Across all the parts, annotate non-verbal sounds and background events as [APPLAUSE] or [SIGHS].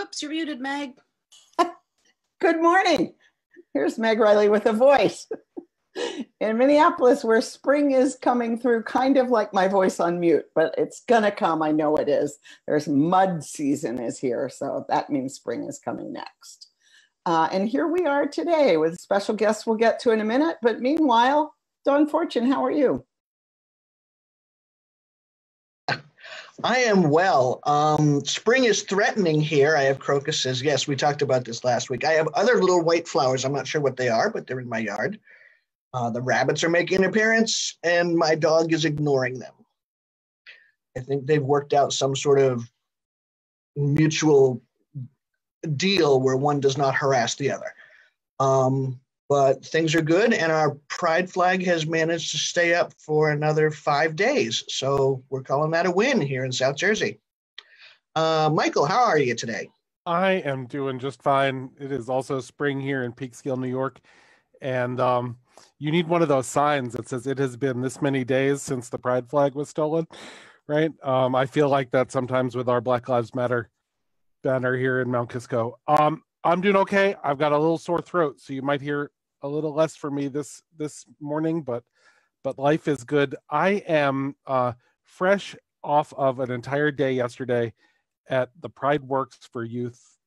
Whoops, you're muted, Meg. [LAUGHS] Good morning. Here's Meg Riley with a voice. In Minneapolis, where spring is coming through, kind of like my voice on mute, but it's gonna come. I know it is. There's mud season is here, so that means spring is coming next. Uh, and here we are today with special guests we'll get to in a minute. But meanwhile, Dawn Fortune, how are you? I am well. Um, spring is threatening here. I have crocuses. Yes, we talked about this last week. I have other little white flowers. I'm not sure what they are, but they're in my yard. Uh, the rabbits are making an appearance, and my dog is ignoring them. I think they've worked out some sort of mutual deal where one does not harass the other. Um, but things are good, and our pride flag has managed to stay up for another five days. So we're calling that a win here in South Jersey. Uh, Michael, how are you today? I am doing just fine. It is also spring here in Peekskill, New York, and um, you need one of those signs that says it has been this many days since the pride flag was stolen, right? Um, I feel like that sometimes with our Black Lives Matter banner here in Mount Kisco. Um, I'm doing okay. I've got a little sore throat, so you might hear a little less for me this this morning, but but life is good. I am uh, fresh off of an entire day yesterday at the Pride Works for Youth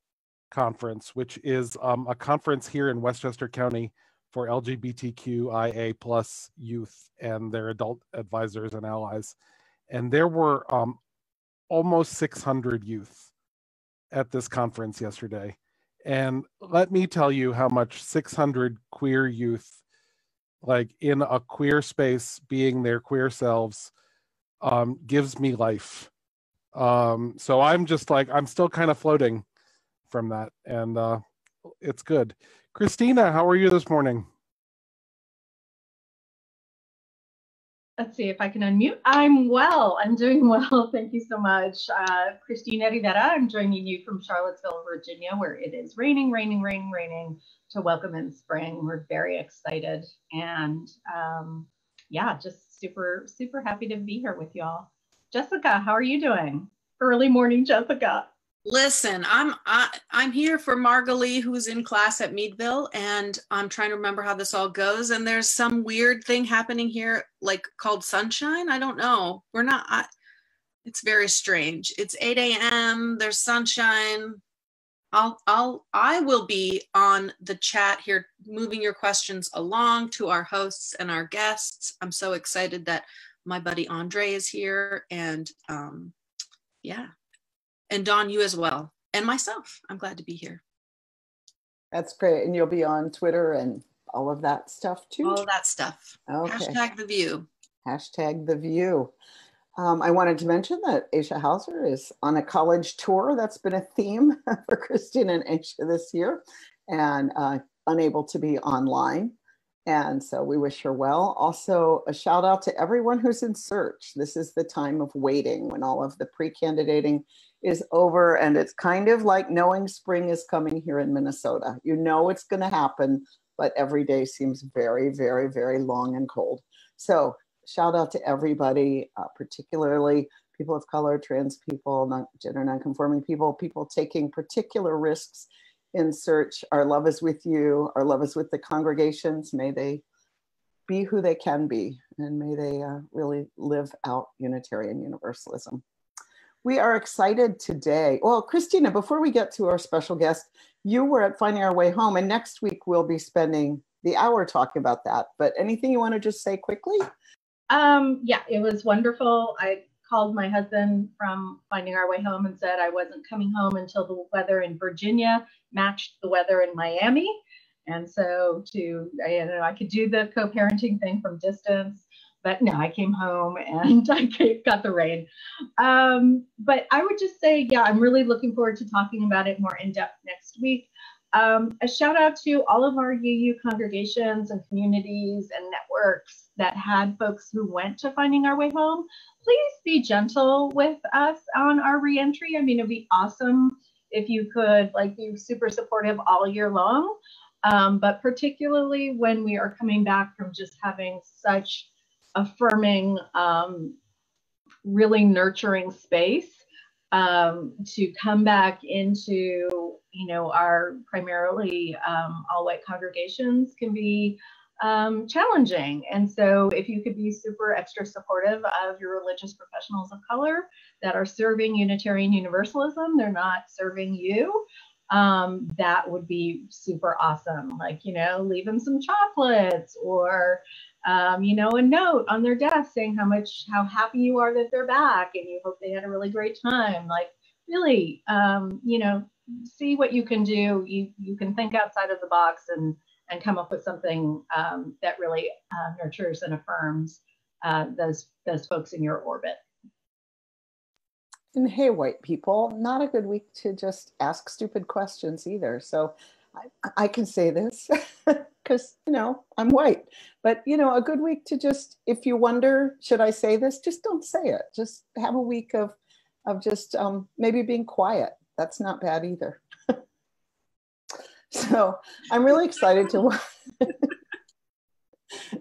conference, which is um, a conference here in Westchester County for LGBTQIA plus youth and their adult advisors and allies. And there were um, almost 600 youth at this conference yesterday. And let me tell you how much 600 queer youth, like in a queer space, being their queer selves, um, gives me life. Um, so I'm just like, I'm still kind of floating from that. And uh, it's good. Christina, how are you this morning? Let's see if I can unmute. I'm well. I'm doing [LAUGHS] well. Thank you so much. Uh, Christina Rivera, I'm joining you from Charlottesville, Virginia, where it is raining, raining, raining, raining to welcome in spring. We're very excited. And um, yeah, just super, super happy to be here with y'all. Jessica, how are you doing? Early morning, Jessica. Listen, I'm I, I'm here for Margalie, who's in class at Meadville, and I'm trying to remember how this all goes. And there's some weird thing happening here, like called sunshine. I don't know. We're not. I, it's very strange. It's 8 a.m. There's sunshine. I'll I'll I will be on the chat here, moving your questions along to our hosts and our guests. I'm so excited that my buddy Andrée is here, and um, yeah, and Dawn, you as well, and myself. I'm glad to be here. That's great. And you'll be on Twitter and all of that stuff too? All of that stuff. Okay. Hashtag the VUU. Hashtag the VUU. Um, I wanted to mention that Aisha Hauser is on a college tour. That's been a theme [LAUGHS] for Christine and Aisha this year and uh, unable to be online. And so we wish her well. Also, a shout out to everyone who's in search. This is the time of waiting when all of the pre candidating is over and it's kind of like knowing spring is coming here in Minnesota. You know it's going to happen, but every day seems very, very, very long and cold. So shout out to everybody, uh, particularly people of color, trans people, non- gender nonconforming people, people taking particular risks in search. Our love is with you. Our love is with the congregations. May they be who they can be and may they uh, really live out Unitarian Universalism. We are excited today. Well, Christina, before we get to our special guest, you were at Finding Our Way Home, and next week we'll be spending the hour talking about that. But anything you want to just say quickly? Um, yeah, it was wonderful. I called my husband from Finding Our Way Home and said I wasn't coming home until the weather in Virginia matched the weather in Miami. And so to you know, I could do the co-parenting thing from distance but no, I came home and [LAUGHS] I got the rain. Um, but I would just say, yeah, I'm really looking forward to talking about it more in depth next week. Um, a shout out to all of our UU congregations and communities and networks that had folks who went to Finding Our Way Home. Please be gentle with us on our reentry. I mean, it'd be awesome if you could like be super supportive all year long. Um, but particularly when we are coming back from just having such affirming, um, really nurturing space. Um, to come back into you know our primarily um, all white congregations can be um, challenging. And so, if you could be super extra supportive of your religious professionals of color that are serving Unitarian Universalism, they're not serving you. Um, that would be super awesome. Like, you know, leave them some chocolates or, um, you know, a note on their desk saying how much, how happy you are that they're back and you hope they had a really great time. Like, really, um, you know, see what you can do. You, you can think outside of the box and, and come up with something um, that really uh, nurtures and affirms uh, those those folks in your orbit. And hey, white people, not a good week to just ask stupid questions either. So I, I can say this [LAUGHS] because you know I'm white, but you know a good week to just if you wonder should I say this, just don't say it. Just have a week of of just um, maybe being quiet. That's not bad either. [LAUGHS] So I'm really excited to, [LAUGHS]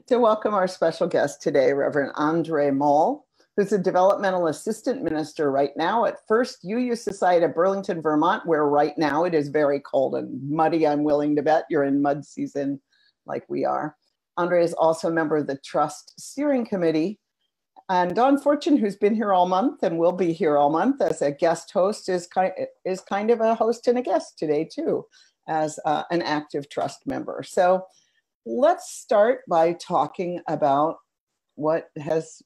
to welcome our special guest today, Reverend Andrée Mol, who's a developmental assistant minister right now at First UU Society of Burlington, Vermont, where right now it is very cold and muddy. I'm willing to bet you're in mud season like we are. Andrée is also a member of the TRUUsT Steering Committee. And Dawn Fortune, who's been here all month and will be here all month as a guest host, is kind, is kind of a host and a guest today, too as uh, an active TRUUsT member. So let's start by talking about what has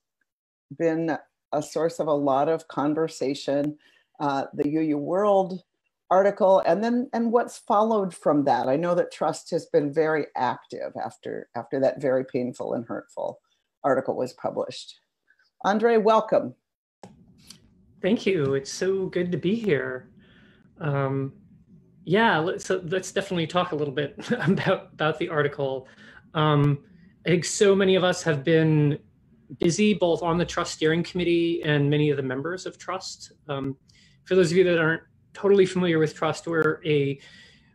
been a source of a lot of conversation, uh, the UU World article, and then and what's followed from that. I know that TRUUsT has been very active after after that very painful and hurtful article was published. Andrée, welcome. Thank you. It's so good to be here. Um, yeah, so let's definitely talk a little bit [LAUGHS] about about the article. Um, I think so many of us have been busy both on the TRUUsT steering committee and many of the members of TRUUsT. Um, for those of you that aren't totally familiar with TRUUsT, we're a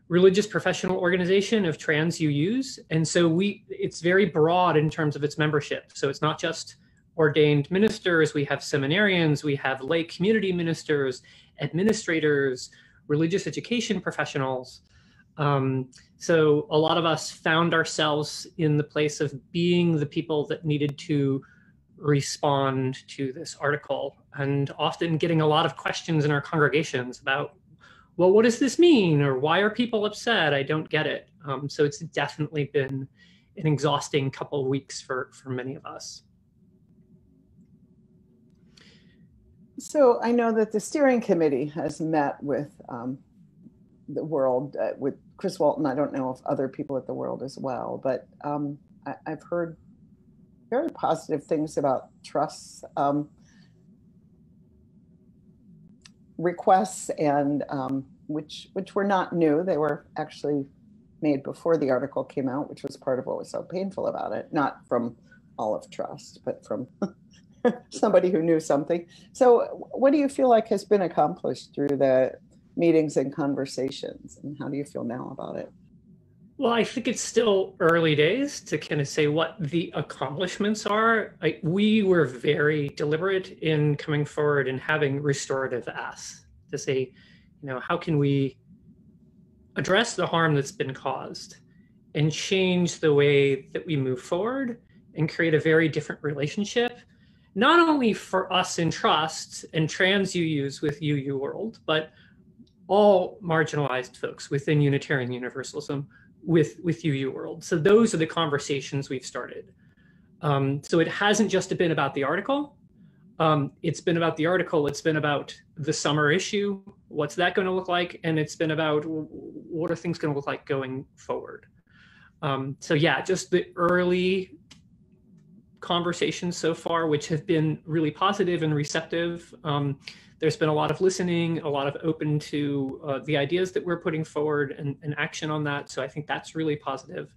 religious professional organization of trans UUs, and so we it's very broad in terms of its membership. So it's not just ordained ministers. We have seminarians, we have lay community ministers, administrators religious education professionals. Um, so a lot of us found ourselves in the place of being the people that needed to respond to this article and often getting a lot of questions in our congregations about, well, what does this mean? Or why are people upset? I don't get it. Um, so it's definitely been an exhausting couple of weeks for, for many of us. So I know that the steering committee has met with um, the world, uh, with Chris Walton. I don't know if other people at the world as well, but um, I, have heard very positive things about TRUUsT's um, requests, and um, which which were not new. They were actually made before the article came out, which was part of what was so painful about it. Not from all of TRUUsT, but from [LAUGHS] somebody who knew something. So, what do you feel like has been accomplished through the meetings and conversations, and how do you feel now about it? Well, I think it's still early days to kind of say what the accomplishments are. I, we were very deliberate in coming forward and having restorative asks to say, you know, how can we address the harm that's been caused and change the way that we move forward and create a very different relationship not only for us in TRUUsT and trans UUs with UU World, but all marginalized folks within Unitarian Universalism with, with UU World. So those are the conversations we've started. Um, so it hasn't just been about the article. Um, it's been about the article. It's been about the summer issue. What's that going to look like? And it's been about what are things going to look like going forward. Um, so yeah, just the early conversations so far, which have been really positive and receptive. There's been a lot of listening, a lot of open to uh, the ideas that we're putting forward and, and, action on that. So I think that's really positive.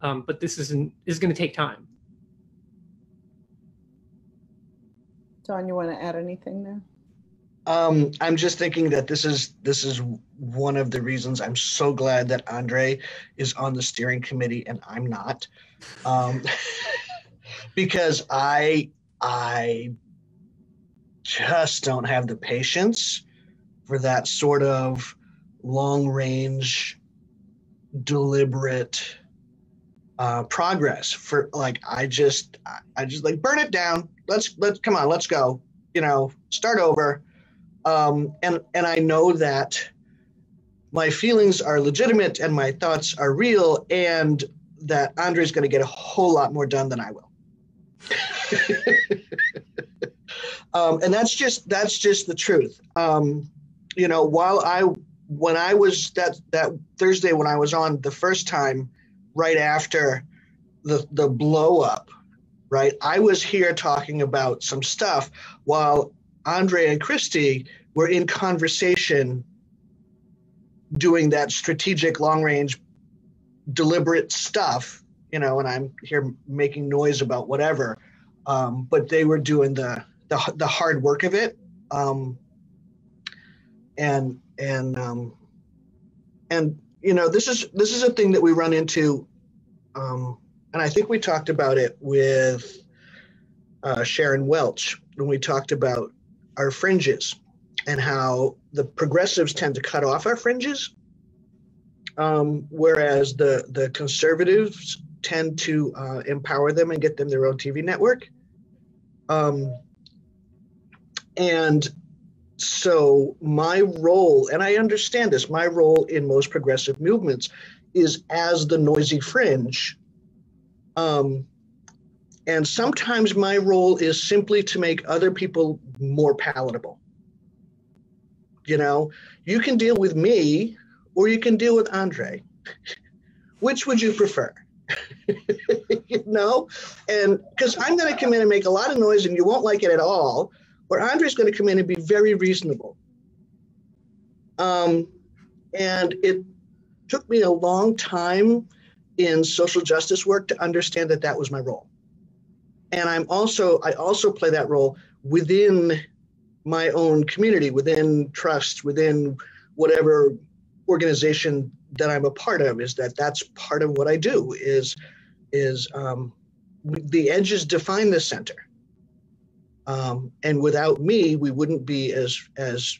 Um, but this is, is going to take time. Dawn, you want to add anything there? Um, I'm just thinking that this is this is one of the reasons I'm so glad that Andrée is on the steering committee and I'm not. Um, [LAUGHS] because I I just don't have the patience for that sort of long range, deliberate uh, progress. For like, I just, I just like burn it down. Let's let's come on, let's go. You know, start over. Um, and and I know that my feelings are legitimate and my thoughts are real, and that Andrée's going to get a whole lot more done than I will. [LAUGHS] um, and that's just that's just the truth. Um, you know, while I when I was that that Thursday when I was on the first time, right after the the blow up, right? I was here talking about some stuff while Andrée and Christy were in conversation doing that strategic long range deliberate stuff you know and i'm here making noise about whatever um, but they were doing the, the the hard work of it um, and and um, and you know this is this is a thing that we run into um, and i think we talked about it with uh, sharon welch when we talked about our fringes and how the progressives tend to cut off our fringes um, whereas the the conservatives tend to uh, empower them and get them their own TV network. Um, and so my role, and I understand this, my role in most progressive movements is as the noisy fringe. Um, and sometimes my role is simply to make other people more palatable. You know, you can deal with me or you can deal with Andrée. [LAUGHS] Which would you prefer? [LAUGHS] you know, and because I'm going to come in and make a lot of noise and you won't like it at all, or Andrée's going to come in and be very reasonable. Um, and it took me a long time in social justice work to understand that that was my role. And I'm also I also play that role within my own community, within TRUUsT, within whatever organization that I'm a part of is that that's part of what I do is is um, the edges define the center. Um, and without me, we wouldn't be as as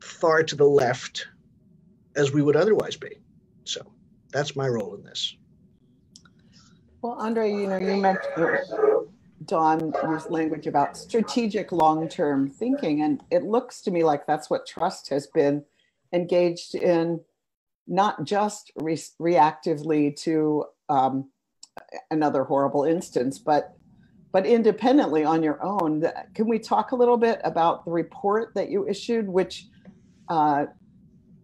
far to the left as we would otherwise be. So that's my role in this. Well, Andrée, you know, you mentioned Dawn used language about strategic long-term thinking, and it looks to me like that's what TRUUsT has been engaged in, not just re- reactively to um, another horrible instance, but but independently on your own. Can we talk a little bit about the report that you issued, which uh,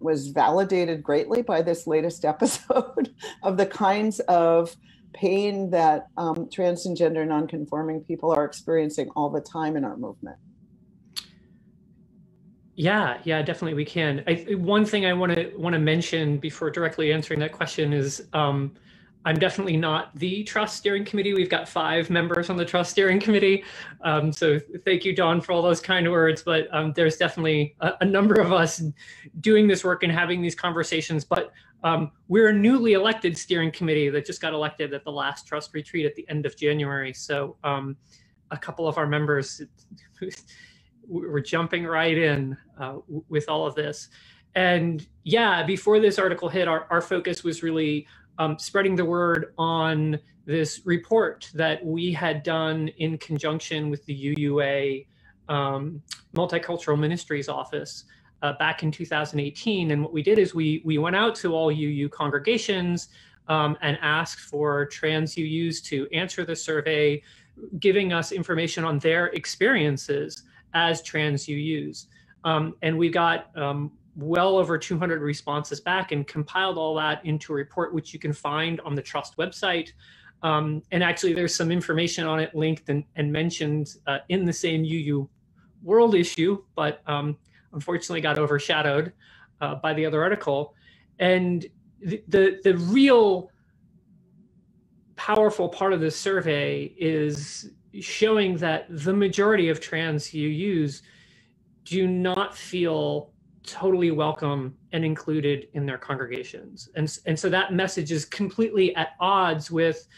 was validated greatly by this latest [LAUGHS] episode of the kinds of pain that um, trans and gender nonconforming people are experiencing all the time in our movement. Yeah, yeah, definitely we can. I, one thing I want to want to mention before directly answering that question is um, I'm definitely not the TRUUsT steering committee. We've got five members on the TRUUsT steering committee. Um, so thank you, Dawn, for all those kind words. But um, there's definitely a, a, number of us doing this work and having these conversations. But um, we're a newly elected steering committee that just got elected at the last TRUUsT retreat at the end of January. So um, a couple of our members [LAUGHS] were jumping right in uh, with all of this. And yeah, before this article hit, our, our focus was really um, spreading the word on this report that we had done in conjunction with the UUA um, Multicultural Ministries Office uh, back in 2018. And what we did is we we went out to all UU congregations um, and asked for trans UUs to answer the survey, giving us information on their experiences as trans UUs. Um, and we got um, well over 200 responses back and compiled all that into a report, which you can find on the TRUUsT website. Um, and actually, there's some information on it linked and, and mentioned uh, in the same UU World issue, but um, unfortunately got overshadowed uh, by the other article. And the, the, the real powerful part of this survey is showing that the majority of trans UUs do not feel totally welcome and included in their congregations. And, and so that message is completely at odds with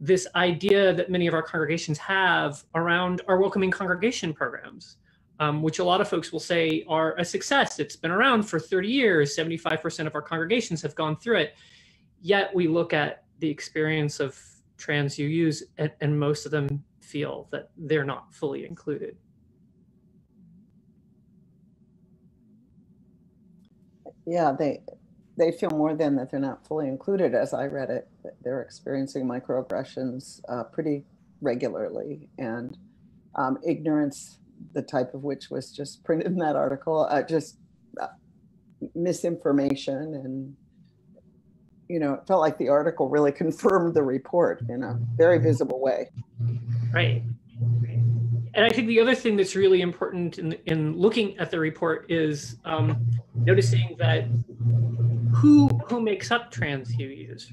this idea that many of our congregations have around our welcoming congregation programs um, which a lot of folks will say are a success. It's been around for 30 years. 75% of our congregations have gone through it. Yet we look at the experience of trans UUs, and, and most of them feel that they're not fully included. Yeah, they they feel more than that they're not fully included. As I read it, they're experiencing microaggressions uh, pretty regularly, and um, ignorance, the type of which was just printed in that article, uh, just uh, misinformation and you know, it felt like the article really [LAUGHS] confirmed the report in a very visible way. Right. And I think the other thing that's really important in, in looking at the report is um, noticing that who who makes up trans UUs?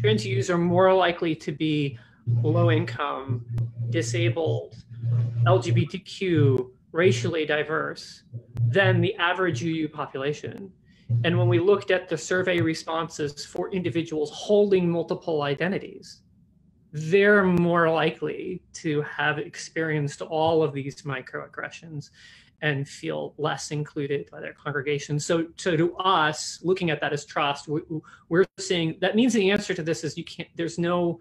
Trans UUs are more likely to be low income, disabled, LGBTQ, racially diverse than the average UU population. And when we looked at the survey responses for individuals holding multiple identities, they're more likely to have experienced all of these microaggressions and feel less included by their congregation. So, so to us, looking at that as TRUUsT, we, we're seeing that means the answer to this is you can't. There's no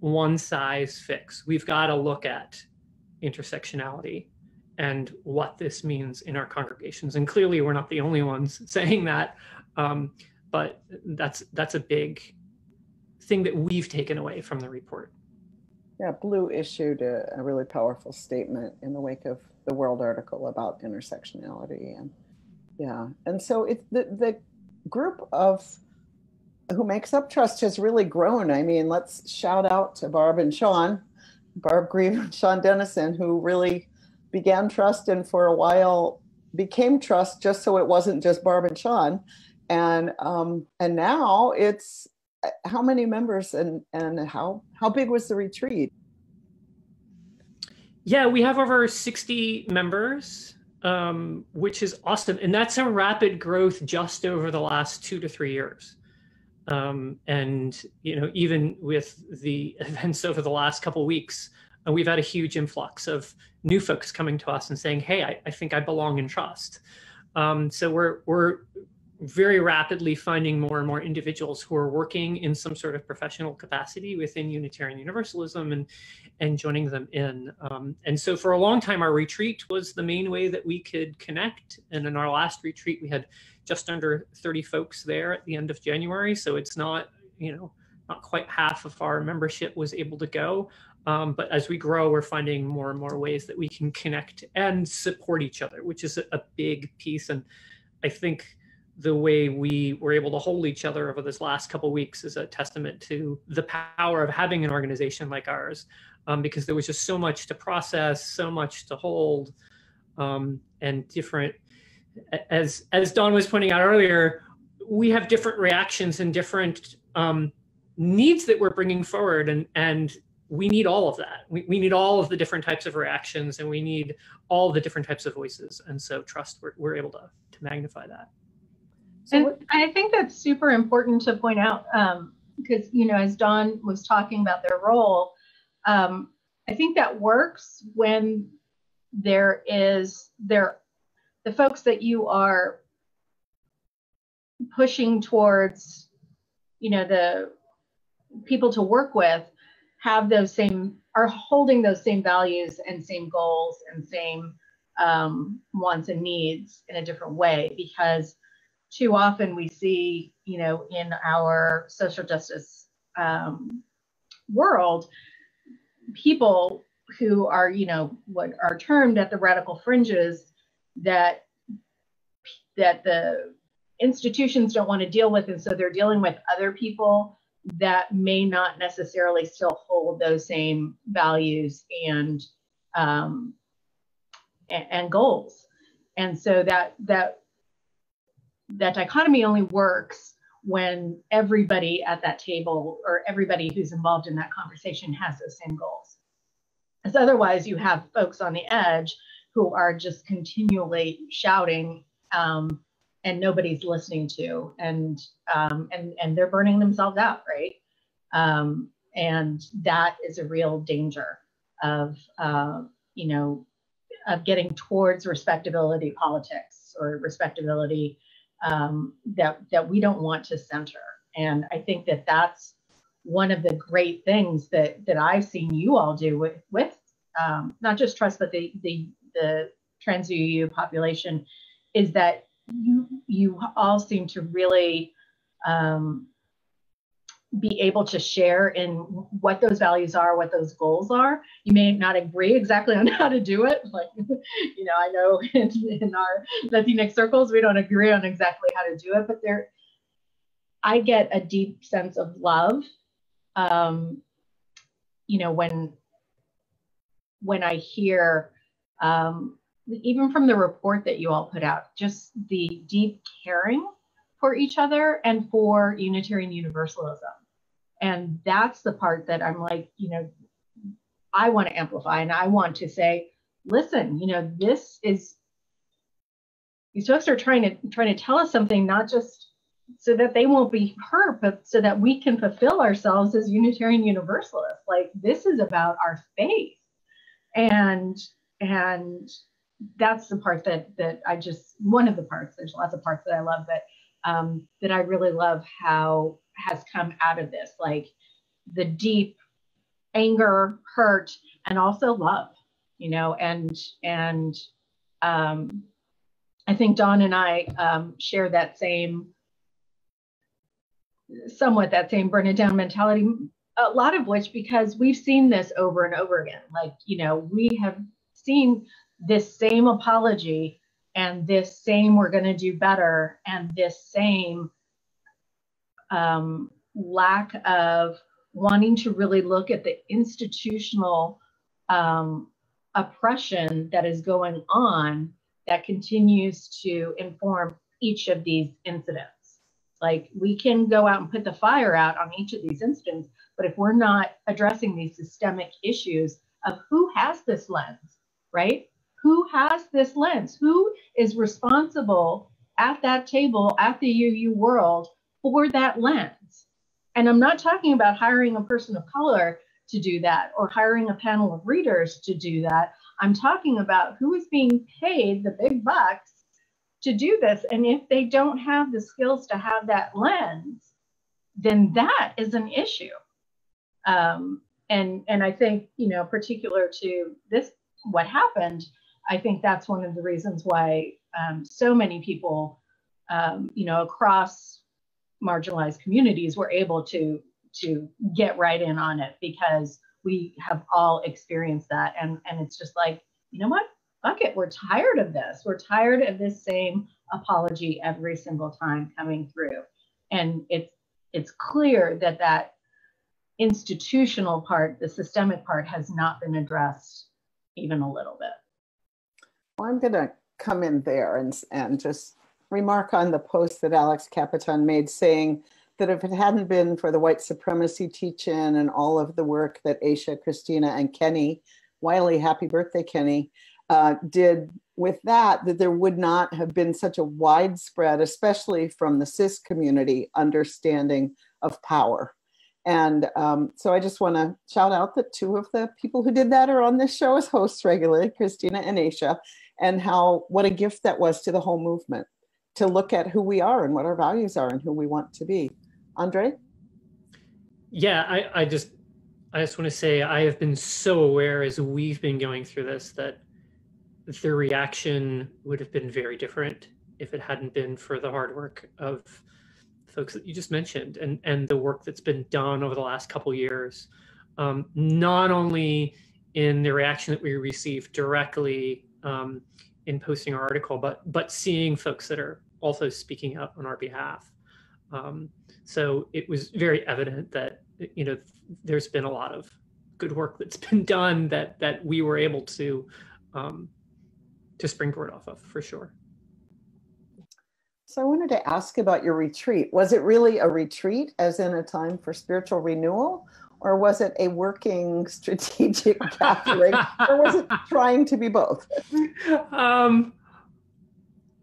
one size fix. We've got to look at intersectionality and what this means in our congregations. And clearly, we're not the only ones [LAUGHS] saying that, um, but that's that's a big thing that we've taken away from the report. Yeah, BLUU issued a, a really powerful statement in the wake of the World article about intersectionality, and yeah, and so it the the group of who makes up TRUUsT has really grown. I mean, let's shout out to Barb and Sean, Barb Greve and Sean Dennison, who really began TRUUsT and for a while became TRUUsT just so it wasn't just Barb and Sean. And um, and now it's how many members and and how how big was the retreat? Yeah, we have over 60 members, um, which is awesome. And that's a rapid growth just over the last two to three years. Um, and, you know, even with the [LAUGHS] events over the last couple weeks, we've had a huge influx of new folks coming to us and saying, "Hey, I, I think I belong in TRUUsT." Um, so we're we're very rapidly finding more and more individuals who are working in some sort of professional capacity within Unitarian Universalism and and joining them in. Um, and so for a long time, our retreat was the main way that we could connect. And in our last retreat, we had just under 30 folks there at the end of January. So it's not you know not quite half of our membership was able to go. Um, but as we grow, we're finding more and more ways that we can connect and support each other, which is a, a big piece. And I think the way we were able to hold each other over this last couple weeks is a testament to the power of having an organization like ours, um, because there was just so much to process, so much to hold, um, and different. As as Dawn was pointing out earlier, we have different reactions and different um, needs that we're bringing forward, and and we need all of that. We, we need all of the different types of reactions and we need all the different types of voices. And so TRUUsT, we're, we're able to, to magnify that. And I think that's super important to point out because, um, you know, as Dawn was talking about their role, um, I think that works when there is there the folks that you are pushing towards, you know, the people to work with have those same are holding those same values and same goals and same um, wants and needs in a different way because too often we see you know in our social justice um, world people who are you know what are termed at the radical fringes that that the institutions don't want to deal with and so they're dealing with other people that may not necessarily still hold those same values and um, and, and goals. And so that that that dichotomy only works when everybody at that table or everybody who's involved in that conversation has those same goals. As otherwise, you have folks on the edge who are just continually shouting um, and nobody's listening to and um, and and they're burning themselves out right um, and that is a real danger of uh, you know of getting towards respectability politics or respectability um, that that we don't want to center. And I think that that's one of the great things that that I've seen you all do with with um, not just TRUUsT but the the the trans UU population is that you you all seem to really um, be able to share in what those values are, what those goals are. You may not agree exactly on [LAUGHS] how to do it. Like, you know, I know [LAUGHS] in, in our Latinx circles, we don't agree on exactly how to do it, but there, I get a deep sense of love. Um, you know, when when I hear, um, even from the report that you all put out, just the deep caring for each other and for Unitarian Universalism and that's the part that I'm like, you know, I want to amplify and I want to say, listen, you know, this is these folks are trying to trying to tell us something, not just so that they won't be hurt, but so that we can fulfill ourselves as Unitarian Universalists. Like this is about our faith. And and that's the part that that I just one of the parts. There's lots of parts that I love, but um, that I really love how has come out of this, like the deep anger, hurt, and also love, you know, and and um, I think Dawn and I um, share that same, somewhat that same burn it down mentality. A lot of which because we've seen this over and over again. Like you know, we have seen this same apology and this same we're going to do better and this same um, lack of wanting to really look at the institutional um, oppression that is going on that continues to inform each of these incidents. Like we can go out and put the fire out on each of these incidents, but if we're not addressing these systemic issues of who has this lens, right? Who has this lens? Who is responsible at that table at the UU world for that lens. And I'm not talking about hiring a person of color to do that or hiring a panel of readers to do that. I'm talking about who is being paid the big bucks to do this. And if they don't have the skills to have that lens, then that is an issue. Um, and and I think you know, particular to this, what happened, I think that's one of the reasons why um, so many people, um, you know, across marginalized communities were able to to get right in on it because we have all experienced that. And and it's just like you know what? Fuck it. We're tired of this. We're tired of this same apology every single time coming through. And it's it's clear that that institutional part the systemic part has not been addressed even a little bit i'm going to come in there and and just remark on the post that Alex Kapitan made saying that if it hadn't been for the white supremacy teach-in and all of the work that Aisha, Christina, and Kenny, Wiley, happy birthday, Kenny, uh, did with that, that there would not have been such a widespread, especially from the cis community, understanding of power. And um, so I just want to shout out that two of the people who did that are on this show as hosts regularly, Christina and Aisha, and how what a gift that was to the whole movement to look at who we are and what our values are and who we want to be. Andrée? Yeah, I, I just I just want to say I have been so aware as we've been going through this that the reaction would have been very different if it hadn't been for the hard work of folks that you just mentioned and and the work that's been done over the last couple years um, not only in the reaction that we received directly um, in posting our article, but but seeing folks that are also speaking out on our behalf. Um, so it was very evident that you know there's been a lot of good work that's been [LAUGHS] done that that we were able to um, to springboard off of for sure. So I wanted to ask about your retreat. Was it really a retreat, as in a time for spiritual renewal, or was it a working [LAUGHS] strategic gathering, or was it trying to be both? Um,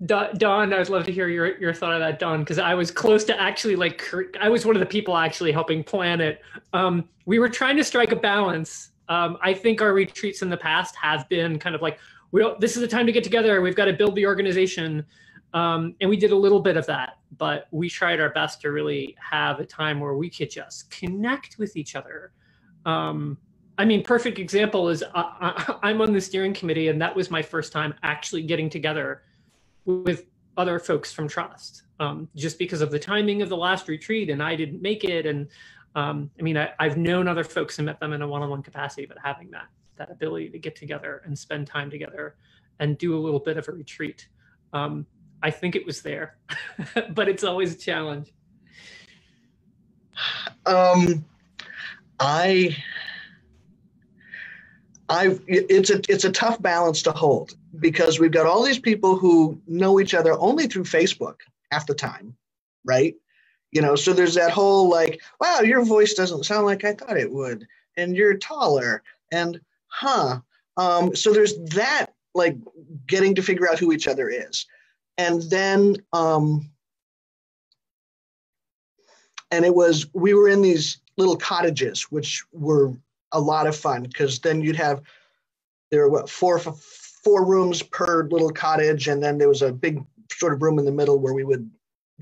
Dawn, I'd love to hear your, your thought of that, Dawn, because I was close to actually like I was one of the people actually helping plan it. Um, we were trying to strike a balance. Um, I think our retreats in the past have been kind of like we this is the time to get together. We've got to build the organization. Um, and we did a little bit of that, but we tried our best to really have a time where we could just connect with each other. Um, I mean, perfect example is [LAUGHS] I, am on the steering committee, and that was my first time actually getting together with other folks from TRUUsT, um, just because of the timing of the last retreat, and I didn't make it. And um, I mean, I, have known other folks and met them in a one-on-one capacity, but having that that ability to get together and spend time together and do a little bit of a retreat um, I think it was there, [LAUGHS] but it's always a challenge. Um, I, I, it's a it's a tough balance to hold because we've got all these people who know each other only through Facebook half the time, right? You know, so there's that whole like, wow, your voice doesn't sound like I thought it would, and you're taller, and huh. Um, so there's that like getting to figure out who each other is and then um, and it was we were in these little cottages which were a lot of fun because then you'd have there were what four four rooms per little cottage and then there was a big sort of room in the middle where we would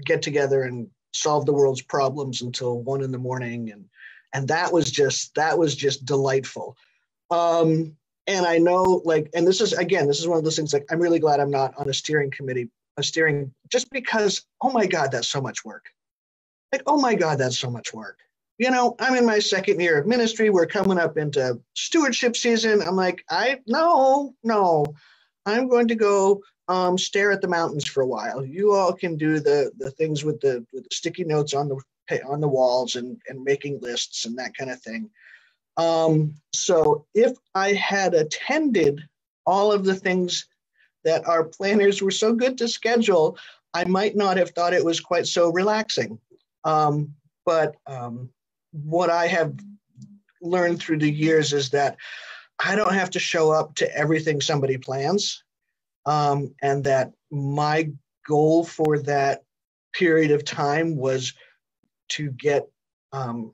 get together and solve the world's problems until one in the morning and and that was just that was just delightful. Um and i know like and this is again this is one of those things like i'm really glad i'm not on a steering committee steering just because, oh my God, that's so much work. Like, oh my God, that's so much work. You know, I'm in my second year of ministry. We're coming up into stewardship season. I'm like, I no, no, I'm going to go um, stare at the mountains for a while. You all can do the the things with the with the sticky notes on the on the walls and and making lists and that kind of thing. Um, so if I had attended all of the things that our planners were so good to schedule, I might not have thought it was quite so relaxing. Um, but um, what I have learned through the years is that I don't have to show up to everything somebody plans. Um, and that my goal for that period of time was to get um,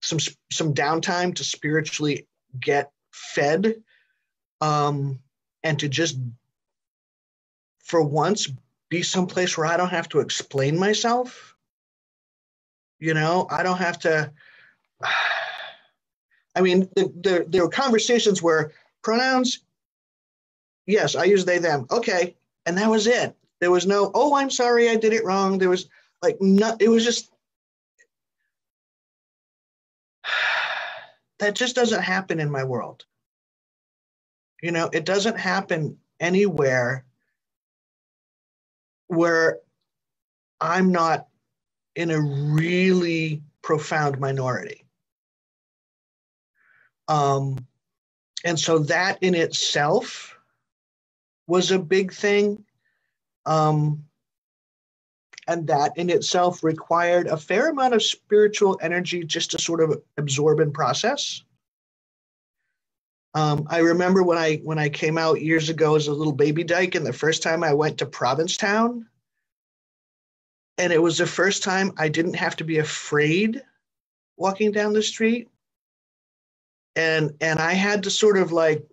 some some downtime to spiritually get fed um, and to just for once be someplace where I don't have to explain myself. You know, I don't have to. [SIGHS] I mean, the, the, there were conversations where pronouns, yes, I use they, them. Okay. And that was it. There was no, oh, I'm sorry, I did it wrong. There was like, not, it was just, [SIGHS] that just doesn't happen in my world. You know, it doesn't happen anywhere where I'm not in a really profound minority. Um, and so that in itself was a big thing. Um, and that in itself required a fair amount of spiritual energy just to sort of absorb and process. Um, I remember when I when I came out years ago as a little baby dyke, and the first time I went to Provincetown, and it was the first time I didn't have to be afraid walking down the street, and and I had to sort of like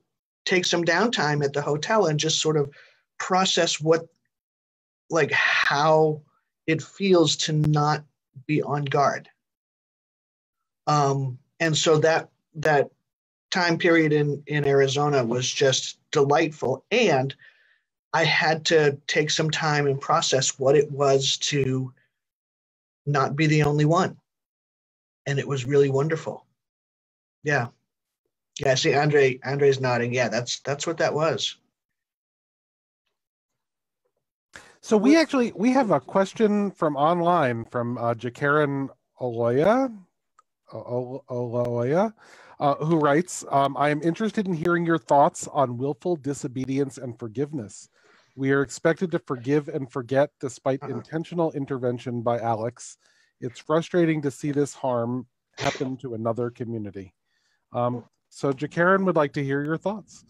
take some downtime at the hotel and just sort of process what like how it feels to not be on guard. Um and so that that time period in in Arizona was just delightful and I had to take some time and process what it was to not be the only one. And it was really wonderful. Yeah. Yeah, I see Andrée Andrée's nodding. Yeah, that's that's what that was. So we actually we have a question from online from uh Jakaran Oloya. Oloya uh, who writes, um, I am interested in hearing your thoughts on willful disobedience and forgiveness. We are expected to forgive and forget despite uh-huh. intentional intervention by Alex. It's frustrating to see this harm happen to another community. Um, so, Jakaran would like to hear your thoughts.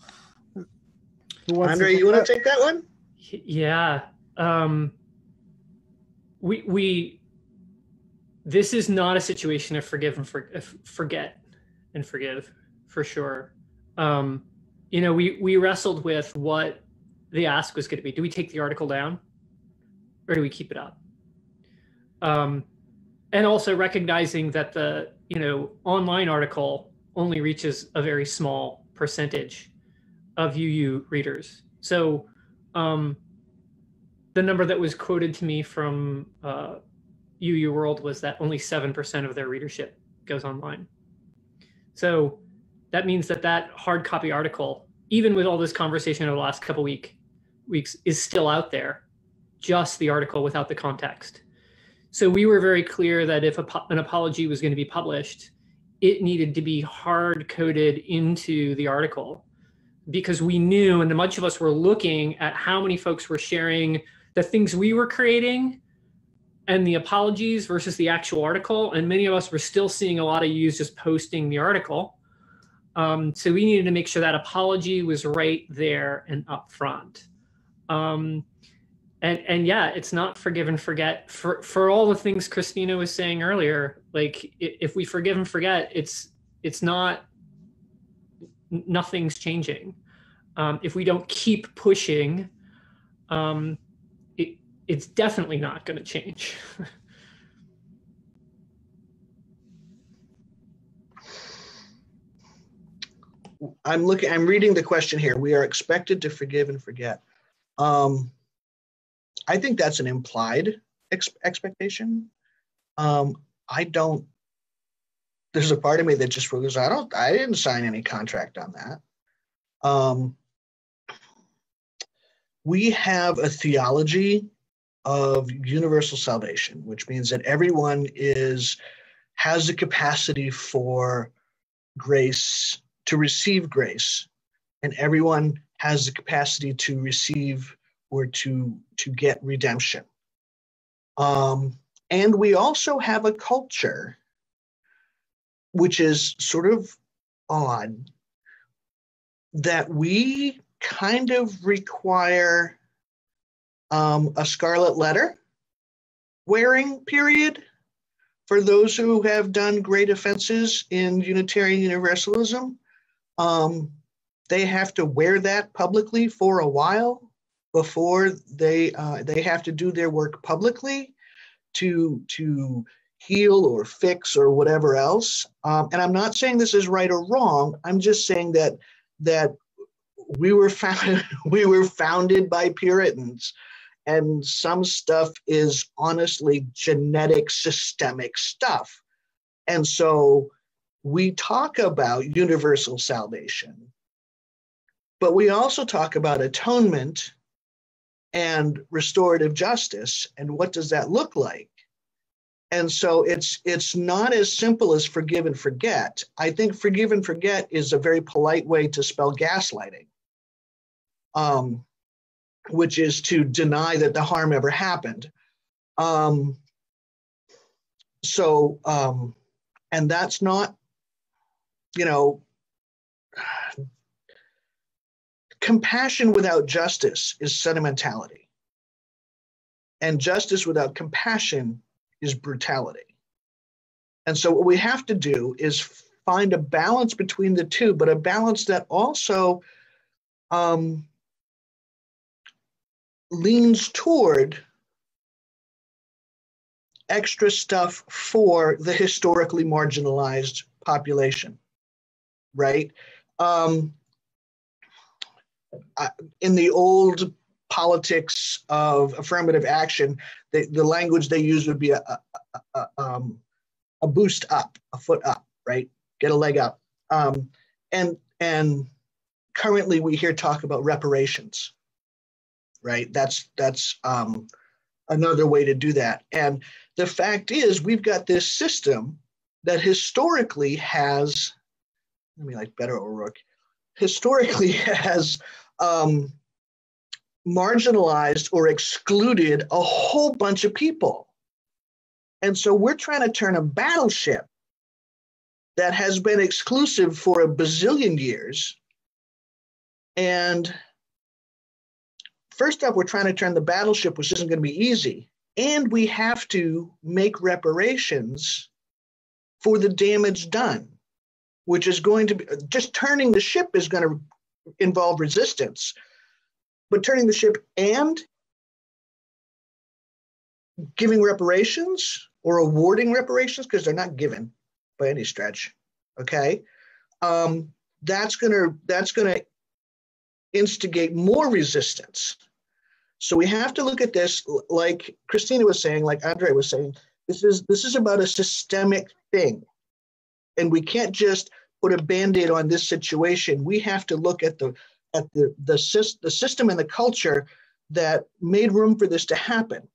Andrée, you want to take that one? Yeah. Um, we we this is not a situation of forgive and for, forget and forgive for sure. Um, you know, we we wrestled with what the ask was going to be. Do we take the article down, or do we keep it up? Um, and also recognizing that the you know online article only reaches a very small percentage of UU readers. So um, the number that was quoted to me from uh, UU World was that only 7% of their readership goes online. So that means that that hard copy article, even with all this conversation over the last couple week, weeks, is still out there, just the article without the context. So we were very clear that if a, an apology was going to be published, it needed to be hard coded into the article because we knew, and the much of us were looking at how many folks were sharing the things we were creating and the apologies versus the actual article. And many of us were still seeing a lot of UUs just posting the article. Um, so we needed to make sure that apology was right there and up front. Um, and and yeah, it's not forgive and forget for for all the things Christina was saying earlier. Like if we forgive and forget, it's it's not nothing's changing. Um, if we don't keep pushing, um, it's definitely not going to change. [LAUGHS] I'm looking. I'm reading the question here. We are expected to forgive and forget. Um, I think that's an implied ex- expectation. Um, I don't. There's a part of me that just goes, I don't. I didn't sign any contract on that. Um, we have a theology of universal salvation, which means that everyone is has the capacity for grace to receive grace, and everyone has the capacity to receive or to to get redemption. Um, and we also have a culture which is sort of odd that we kind of require um, a scarlet letter wearing period for those who have done great offenses in Unitarian Universalism. Um, they have to wear that publicly for a while before they uh, they have to do their work publicly to to heal or fix or whatever else. Um, and I'm not saying this is right or wrong. I'm just saying that that we were found, [LAUGHS] we were founded by Puritans, and some stuff is honestly genetic systemic stuff. And so we talk about universal salvation, but we also talk about atonement and restorative justice and what does that look like? And so it's it's not as simple as forgive and forget. I think forgive and forget is a very polite way to spell gaslighting. Um, which is to deny that the harm ever happened. Um, so, um, and that's not, you know, compassion without justice is sentimentality. And justice without compassion is brutality. And so, what we have to do is find a balance between the two, but a balance that also um, leans toward extra stuff for the historically marginalized population, right? Um, in the old politics of affirmative action, the, the language they use would be a, a, a, um, a, boost up, a foot up, right? Get a leg up. Um, and, and currently we hear talk about reparations, right? That's that's um, another way to do that. And the fact is, we've got this system that historically has, let me like Beto O'Rourke, historically [LAUGHS] has um, marginalized or excluded a whole bunch of people. And so we're trying to turn a battleship that has been exclusive for a bazillion years and first off, we're trying to turn the battleship, which isn't going to be easy. And we have to make reparations for the damage done, which is going to be just turning the ship is going to involve resistance. But turning the ship and giving reparations or awarding reparations, because they're not given by any stretch, okay? Um, that's gonna that's gonna instigate more resistance. So we have to look at this like Christina was saying, like Andrée was saying, this is this is about a systemic thing. And we can't just put a band-aid on this situation. We have to look at the at the the, the system and the culture that made room for this to happen.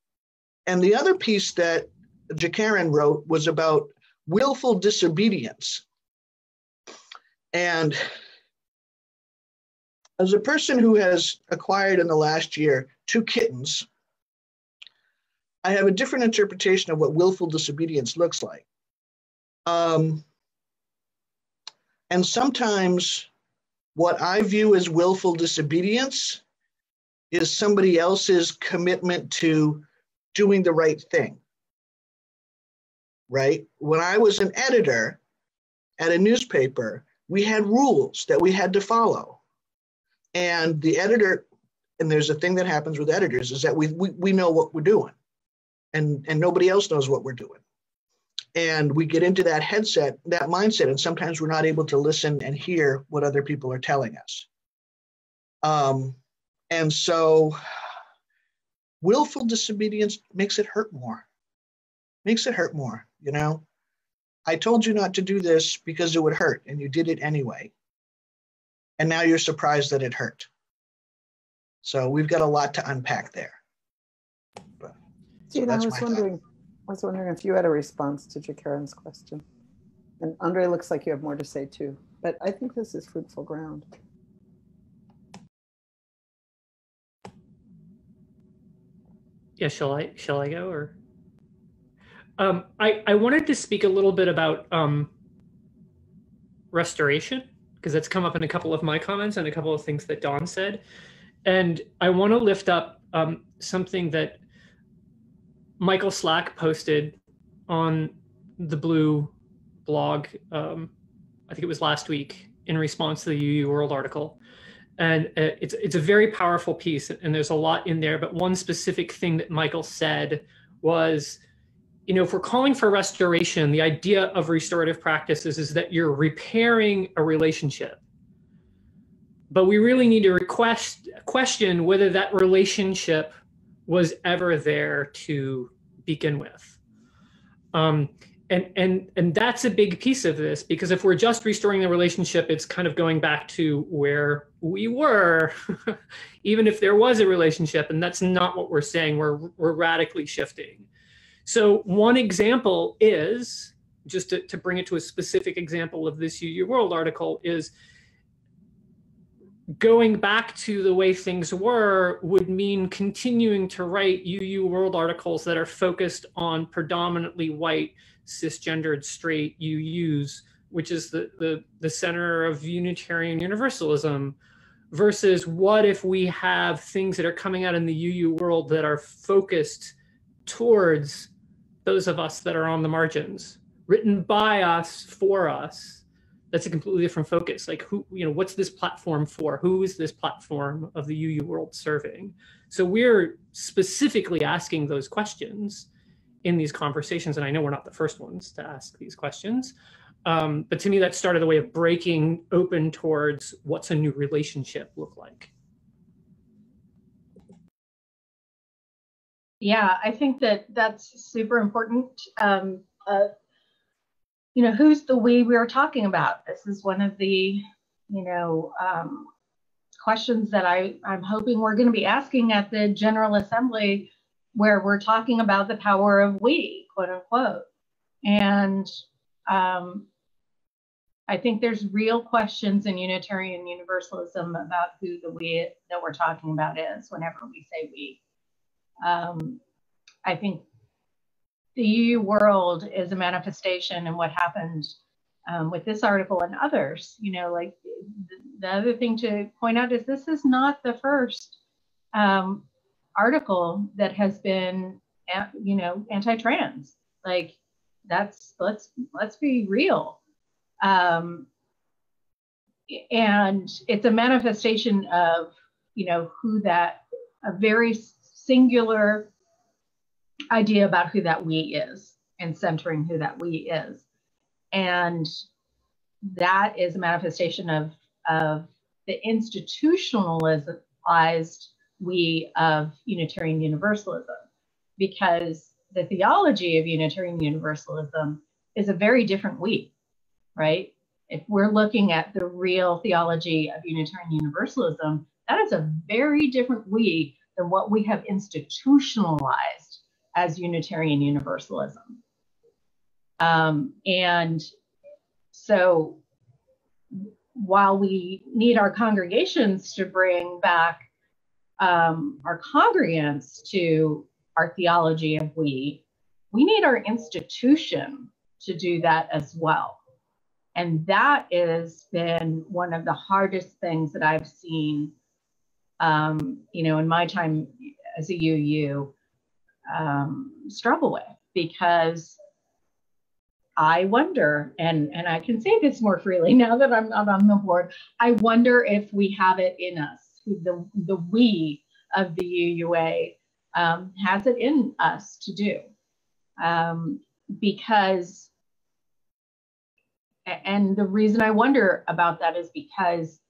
And the other piece that Jacaren wrote was about willful disobedience. And as a person who has acquired in the last year two kittens, I have a different interpretation of what willful disobedience looks like. Um, and sometimes what I view as willful disobedience is somebody else's commitment to doing the right thing. Right? When I was an editor at a newspaper, we had rules that we had to follow. And the editor, and there's a thing that happens with editors is that we, we, we know what we're doing and, and nobody else knows what we're doing. And we get into that headset, that mindset, and sometimes we're not able to listen and hear what other people are telling us. Um, and so willful disobedience makes it hurt more, makes it hurt more, you know? I told you not to do this because it would hurt, and you did it anyway. And now you're surprised that it hurt. So we've got a lot to unpack there. But, so I was wondering, thought. I was wondering if you had a response to Jacaren's question. And Andrée looks like you have more to say too, but I think this is fruitful ground. Yeah, shall I shall I go or? Um, I I wanted to speak a little bit about um, restoration because that's come up in a couple of my comments and a couple of things that Dawn said, and I want to lift up um, something that Mykal Slack posted on the BLUU blog. Um, I think it was last week in response to the UU World article, and uh, it's it's a very powerful piece and there's a lot in there but one specific thing that Mykal said was you know if we're calling for restoration the idea of restorative practices is that you're repairing a relationship. But we really need to request question whether that relationship was ever there to begin with. Um, and and and that's a big piece of this because if we're just restoring the relationship it's kind of going back to where we were [LAUGHS] even if there was a relationship and that's not what we're saying. We're we're radically shifting so one example is just to, to bring it to a specific example of this UU World article is going back to the way things were would mean continuing to write UU World articles that are focused on predominantly white cisgendered straight UUs, which is the, the, the center of Unitarian Universalism, versus what if we have things that are coming out in the UU world that are focused towards those of us that are on the margins, written by us for us. That's a completely different focus. Like who, you know, what's this platform for? Who is this platform of the UU world serving? So we're specifically asking those questions in these conversations. And I know we're not the first ones to ask these questions. Um, but to me, that started the way of breaking open towards what's a new relationship look like. Yeah, I think that that's super important. Um, uh, you know, who's the we we are talking about? This is one of the, you know, um, questions that I, I'm hoping we're going to be asking at the General Assembly where we're talking about the power of we, quote unquote. And um, I think there's real questions in Unitarian Universalism about who the we that we're talking about is whenever we say we. Um, I think the UU world is a manifestation and what happened um, with this article and others. You know, like the, the, other thing to point out is this is not the first um, article that has been, you know, anti-trans. Like that's let's let's be real. Um, and it's a manifestation of, you know, who that, a very singular idea about who that we is and centering who that we is. And that is a manifestation of, of the institutionalized we of Unitarian Universalism, because the theology of Unitarian Universalism is a very different we, right? If we're looking at the real theology of Unitarian Universalism, that is a very different we than what we have institutionalized as Unitarian Universalism. Um, and so while we need our congregations to bring back um, our congregants to our theology of we, we need our institution to do that as well. And that has been one of the hardest things that I've seen, um, you know, in my time as a UU um, struggle with because I wonder, and, and I can say this more freely [LAUGHS] now that I'm not on the board, I wonder if we have it in us, the, the we of the UUA um, has it in us to do. Um, because, and the reason I wonder about that is because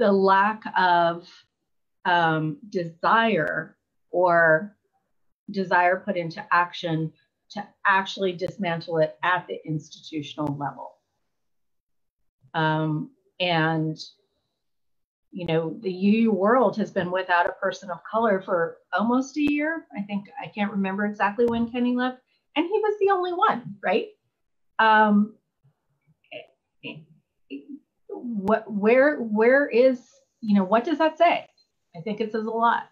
the lack of um, desire or desire put into action to actually dismantle it at the institutional level. Um, and, you know, the UU world has been without a person of color for almost a year. I think, I can't remember exactly when Kenny left, and he was the only one, right? Um, what, where, where is, you know, what does that say? I think it says a lot.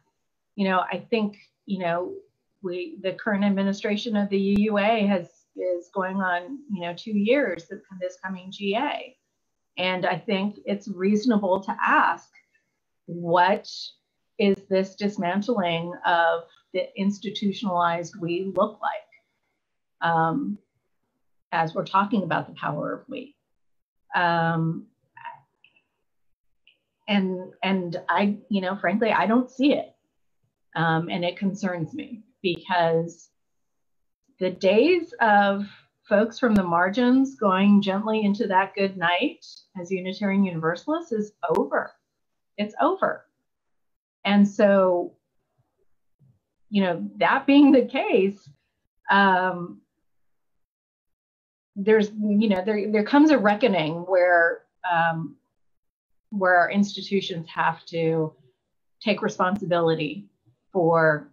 You know, I think, you know, we the current administration of the UUA has is going on you know two years this coming GA, and I think it's reasonable to ask what is this dismantling of the institutionalized we look like um, as we're talking about the power of we. Um, and and I, you know, frankly, I don't see it, um, and it concerns me because the days of folks from the margins going gently into that good night as Unitarian Universalists is over. It's over. And so, you know, that being the case, um, there's, you know, there, there comes a reckoning where, um, where our institutions have to take responsibility for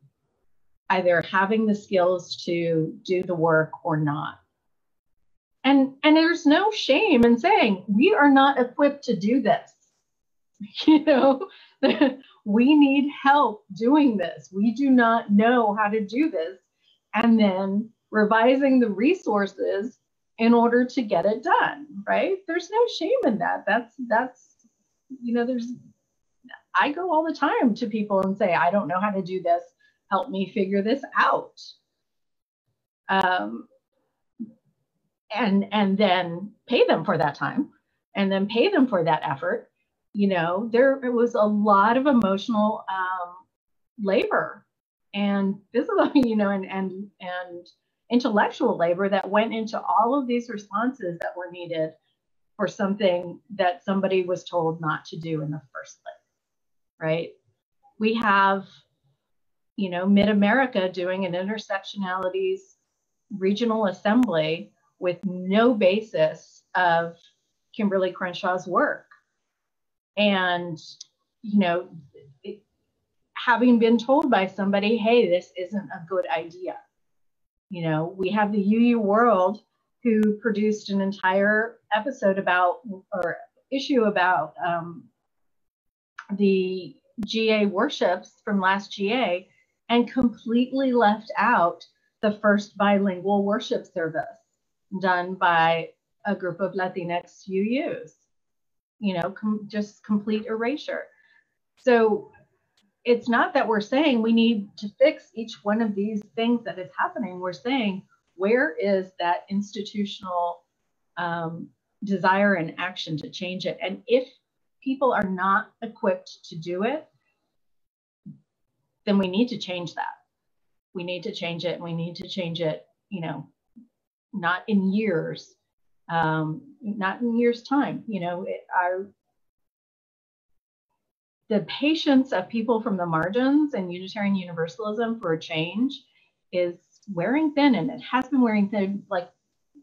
either having the skills to do the work or not. And, and there's no shame in saying we are not equipped to do this. [LAUGHS] You know, [LAUGHS] we need help doing this. We do not know how to do this. And then revising the resources in order to get it done, right? There's no shame in that. That's, that's, you know, there's, I go all the time to people and say, I don't know how to do this help me figure this out. Um, and and then pay them for that time and then pay them for that effort you know there it was a lot of emotional um, labor and physical [LAUGHS] you know and and and intellectual labor that went into all of these responses that were needed for something that somebody was told not to do in the first place right we have you know, Mid America doing an intersectionalities regional assembly with no basis of Kimberlé Crenshaw's work. And, you know, it, having been told by somebody, hey, this isn't a good idea. You know, we have the UU World who produced an entire episode about or issue about um, the GA worships from last GA and completely left out the first bilingual worship service done by a group of Latinx UUs. You know, com- just complete erasure. So it's not that we're saying we need to fix each one of these things that is happening. We're saying, where is that institutional um, desire and action to change it. And if people are not equipped to do it, then we need to change that. We need to change it. And we need to change it, you know, not in years, um, not in years' time. You know, it, our the patience of people from the margins and Unitarian Universalism for a change is wearing thin, and it has been wearing thin. Like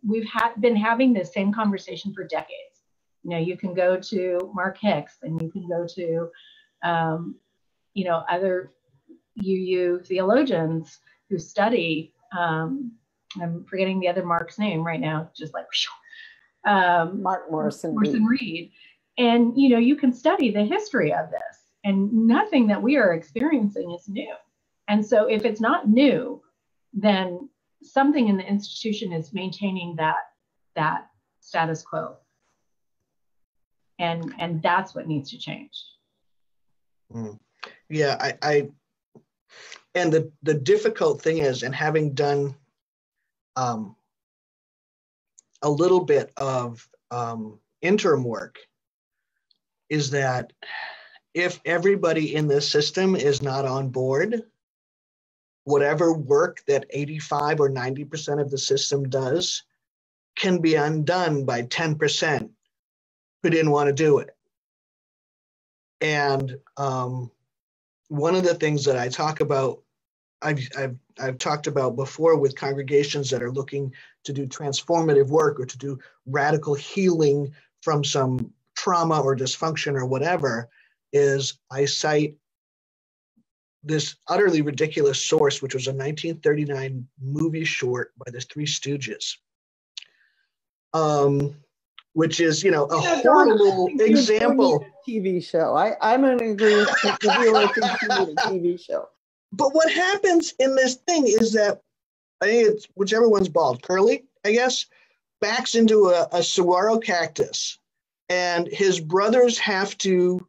we've had been having this same conversation for decades. You know, you can go to Mark Hicks, and you can go to, um, you know, other UU theologians who study. Um, I'm forgetting the other Mark's name right now. Just like um, Mark Morrison, Morrison Reed. Reed. And you know, you can study the history of this, and nothing that we are experiencing is new. And so, if it's not new, then something in the institution is maintaining that that status quo. And and that's what needs to change. Mm. Yeah, I, I and the the difficult thing is, and having done um, a little bit of um, interim work is that if everybody in this system is not on board, whatever work that 85 or 90% of the system does can be undone by 10% who didn't want to do it. And um, one of the things that I talk about, I've, I've, I've talked about before with congregations that are looking to do transformative work or to do radical healing from some trauma or dysfunction or whatever is I cite this utterly ridiculous source, which was a 1939 movie short by the Three Stooges, um, which is, you know, a horrible example. TV show. I, I'm going to agree with you. a TV show. But what happens in this thing is that I think it's whichever one's bald, Curly, I guess, backs into a, a saguaro cactus, and his brothers have to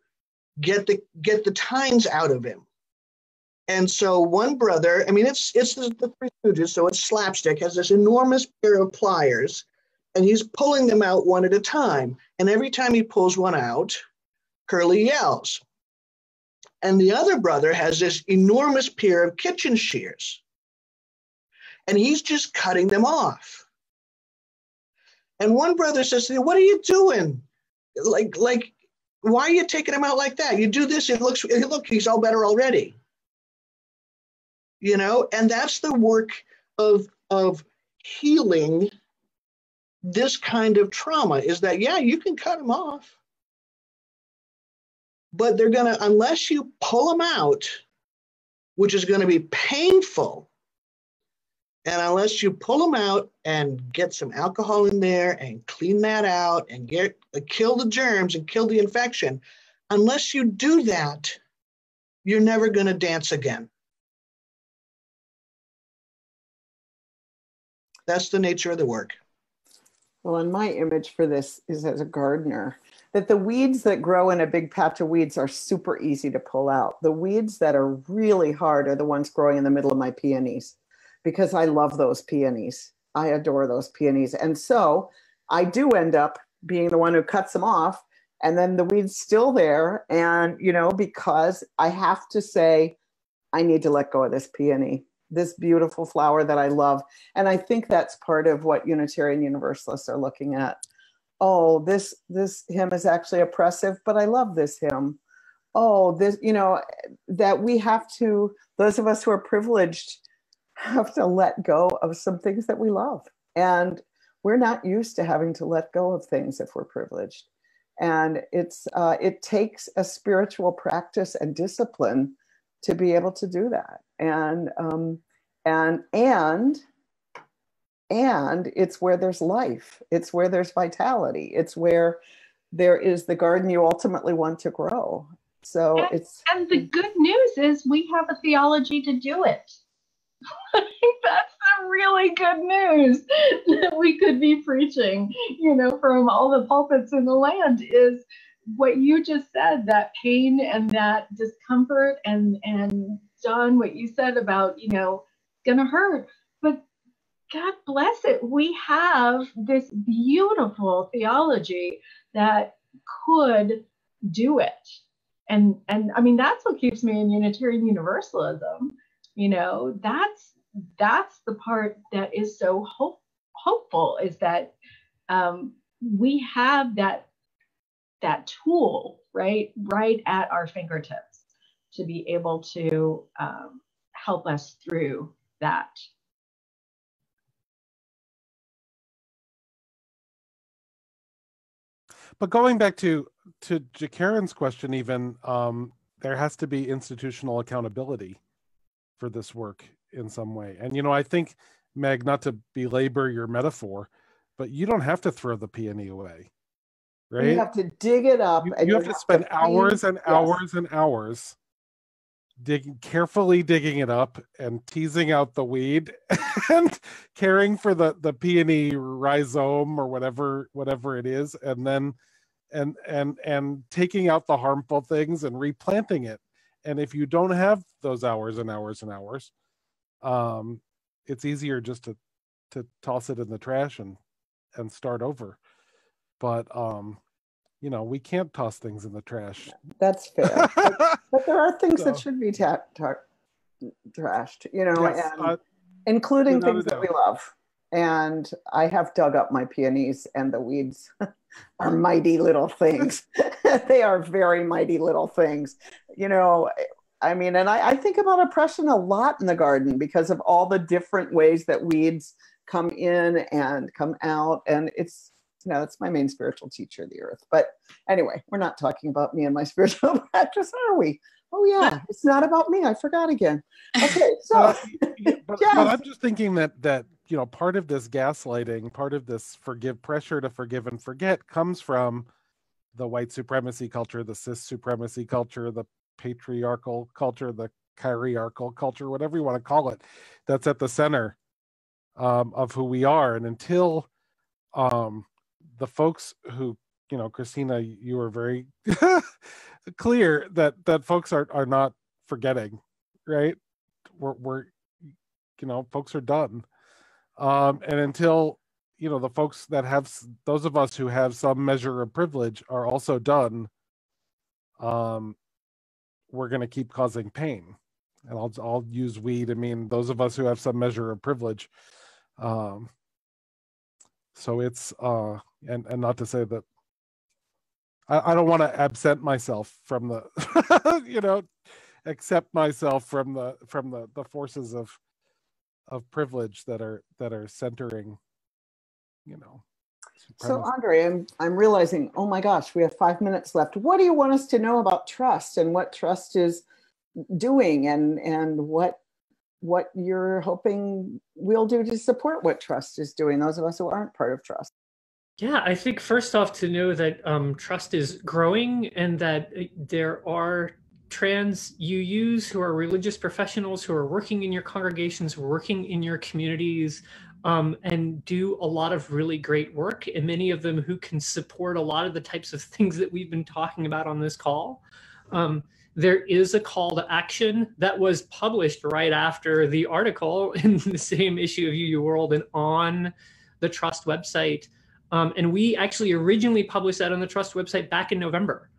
get the get the tines out of him. And so one brother, I mean, it's it's the, the Three Stooges, so it's slapstick, has this enormous pair of pliers, and he's pulling them out one at a time. And every time he pulls one out, Curly yells. And the other brother has this enormous pair of kitchen shears, and he's just cutting them off. And one brother says to him, "What are you doing? Like, like why are you taking him out like that? You do this, it looks, look, he's all better already. You know, and that's the work of of healing this kind of trauma is that yeah, you can cut them off. But they're gonna, unless you pull them out, which is gonna be painful, and unless you pull them out and get some alcohol in there and clean that out and get uh, kill the germs and kill the infection, unless you do that, you're never going to dance again. That's the nature of the work. Well, and my image for this is as a gardener that the weeds that grow in a big patch of weeds are super easy to pull out. The weeds that are really hard are the ones growing in the middle of my peonies because I love those peonies. I adore those peonies. And so I do end up being the one who cuts them off and then the weed's still there. And, you know, because I have to say, I need to let go of this peony, this beautiful flower that I love. And I think that's part of what Unitarian Universalists are looking at. Oh, this this hymn is actually oppressive, but I love this hymn. Oh, this, you know, that we have to, those of us who are privileged have to let go of some things that we love. And we're not used to having to let go of things if we're privileged. And it's uh, it takes a spiritual practice and discipline to be able to do that. And um, and and and it's where there's life. It's where there's vitality. It's where there is the garden you ultimately want to grow. So and, it's and the good news is we have a theology to do it. [LAUGHS] That's the really good news [LAUGHS] that we could be preaching, you know, from all the pulpits in the land is what you just said, that pain and that discomfort and and Dawn, what you said about, you know, gonna hurt. But God bless it, we have this beautiful theology that could do it. And and I mean that's what keeps me in Unitarian Universalism. You know, that's that's the part that is so hope, hopeful is that um, we have that that tool right right at our fingertips to be able to um, help us through that But going back to to Karen's question, even um, there has to be institutional accountability for this work in some way. And you know, I think Meg, not to belabor your metaphor, but you don't have to throw the peony away, right? You have to dig it up, you, and you have to spend hours and hours and hours digging carefully digging it up and teasing out the weed [LAUGHS] and caring for the the peony rhizome or whatever whatever it is and then and and and taking out the harmful things and replanting it. And if you don't have those hours and hours and hours um it's easier just to to toss it in the trash and and start over. But um you know we can't toss things in the trash. That's [LAUGHS] fair but, but, there are things so, that should be ta- ta- trashed you know yes, and uh, including things that we love. And i have dug up my peonies and the weeds [LAUGHS] are mighty little things. [LAUGHS] They are very mighty little things you know I mean, and I, I, think about oppression a lot in the garden because of all the different ways that weeds come in and come out. And it's, you know, it's my main spiritual teacher, the earth. But anyway, we're not talking about me and my [LAUGHS] spiritual practice, are we? Oh, yeah, it's not about me. I forgot again. Okay, [LAUGHS] so. but, but, yes. but I'm just thinking that, that, you know, part of this gaslighting, part of this forgive pressure to forgive and forget comes from the white supremacy culture, the cis supremacy culture, the patriarchal culture, the kyriarchal culture, whatever you want to call it, that's at the center um, of who we are. And until um, the folks who, you know, Christina, you were very [LAUGHS] clear that that folks are are not forgetting, right? We're, we're you know, folks are done. Um, and until you know the folks that have those of us who have some measure of privilege are also done um we're going to keep causing pain. And I'll I'll use we to mean those of us who have some measure of privilege. Um, so it's uh, and and not to say that I, I don't want to absent myself from the [LAUGHS] you know accept myself from the from the the forces of of privilege that are that are centering you know so, Andrée, I'm, I'm realizing, oh my gosh, we have five minutes left. What do you want us to know about TRUUsT and what TRUUsT is doing and, and what, what you're hoping we'll do to support what TRUUsT is doing, those of us who aren't part of TRUUsT? Yeah, I think first off to know that um, TRUUsT is growing and that uh, there are trans UUs who are religious professionals who are working in your congregations, working in your communities, um, and do a lot of really great work, and many of them who can support a lot of the types of things that we've been talking about on this call. Um, there is a call to action that was published right after the article [LAUGHS] in the same issue of UU World and on the TRUUsT website. Um, and we actually originally published that on the TRUUsT website back in November.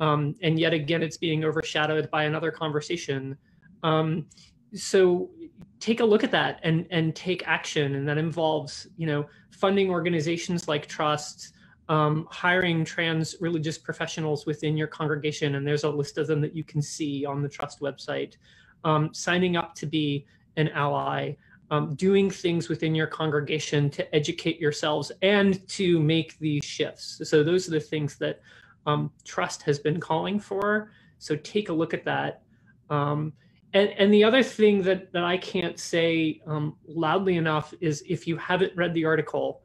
Um, and yet again, it's being overshadowed by another conversation. Um, so take a look at that and and take action and that involves you know funding organizations like TRUUsT um, hiring trans religious professionals within your congregation and there's a list of them that you can see on the TRUUsT website. Um, signing up to be an ally um, doing things within your congregation to educate yourselves and to make these shifts. So those are the things that um, TRUUsT has been calling for. So take a look at that. Um, and, and the other thing that, that I can't say um, loudly enough is if you haven't read the article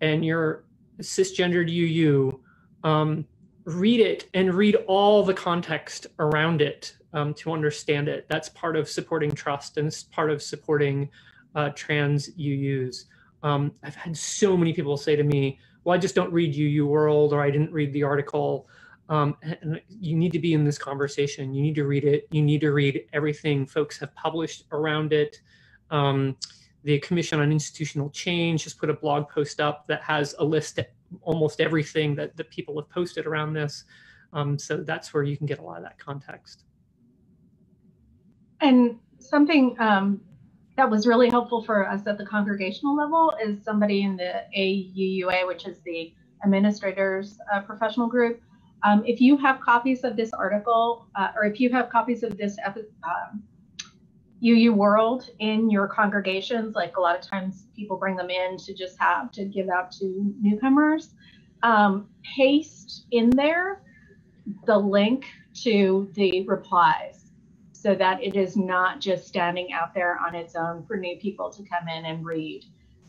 and you're cisgendered UU, um, read it and read all the context around it um, to understand it. That's part of supporting TRUUsT and it's part of supporting uh, trans UUs. Um, I've had so many people say to me, well, I just don't read UU World or I didn't read the article. Um, and you need to be in this conversation. You need to read it. You need to read everything folks have published around it. Um, the Commission on Institutional Change has put a blog post up that has a list of almost everything that, that people have posted around this. Um, so that's where you can get a lot of that context. And something um, that was really helpful for us at the congregational level is somebody in the AUUA, which is the administrators uh, professional group. Um, if you have copies of this article, uh, or if you have copies of this um, UU World in your congregations, like a lot of times people bring them in to just have to give out to newcomers, um, paste in there the link to the replies so that it is not just standing out there on its own for new people to come in and read.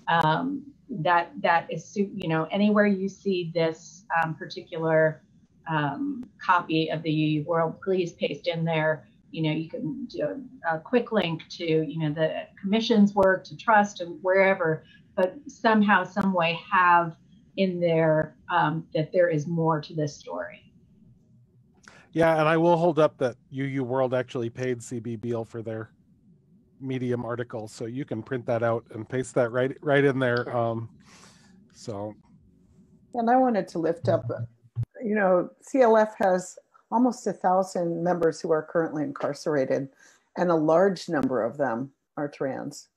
Um, that that is you know anywhere you see this um, particular um, copy of the UU World, please paste in there. You know, you can do a, a quick link to you know the commission's work, to TRUUsT, and wherever, but somehow, some way, have in there um, that there is more to this story. Yeah, and I will hold up that UU World actually paid CB Beal for their Medium article, so you can print that out and paste that right right in there. Um, so, and I wanted to lift up, you know, CLF has almost a thousand members who are currently incarcerated, and a large number of them are trans.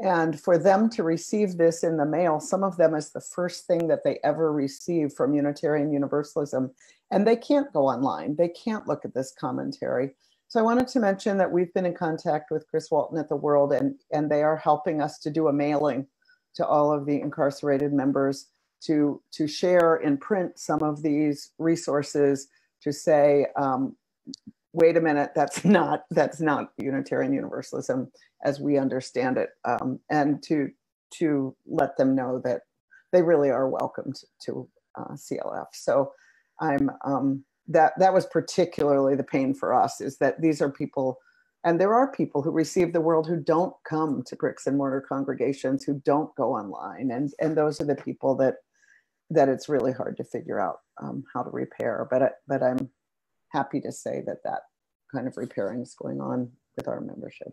And for them to receive this in the mail, some of them is the first thing that they ever receive from Unitarian Universalism. And they can't go online, they can't look at this commentary. So I wanted to mention that we've been in contact with Chris Walton at the World, and, and they are helping us to do a mailing to all of the incarcerated members to, to share in print some of these resources to say, um, wait a minute, that's [LAUGHS] not that's not Unitarian Universalism as we understand it, um, and to to let them know that they really are welcomed to uh, CLF. So I'm um, that that was particularly the pain for us is that these are people and there are people who receive the world who don't come to bricks and mortar congregations who don't go online and and those are the people that that it's really hard to figure out um, how to repair but but i'm happy to say that that kind of repairing is going on with our membership.